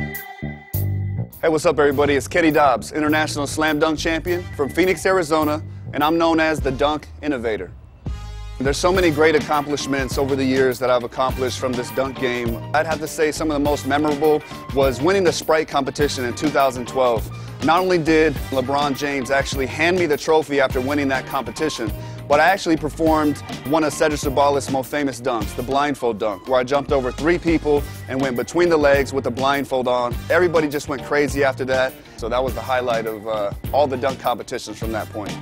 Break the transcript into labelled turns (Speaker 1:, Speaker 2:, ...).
Speaker 1: Hey, what's up, everybody? It's Kenny Dobbs, International Slam Dunk Champion from Phoenix, Arizona, and I'm known as the Dunk Innovator. There's so many great accomplishments over the years that I've accomplished from this dunk game. I'd have to say some of the most memorable was winning the Sprite competition in 2012. Not only did LeBron James actually hand me the trophy after winning that competition, but I actually performed one of Cedric Ceballos' most famous dunks, the blindfold dunk, where I jumped over three people and went between the legs with the blindfold on. Everybody just went crazy after that. So that was the highlight of uh, all the dunk competitions from that point.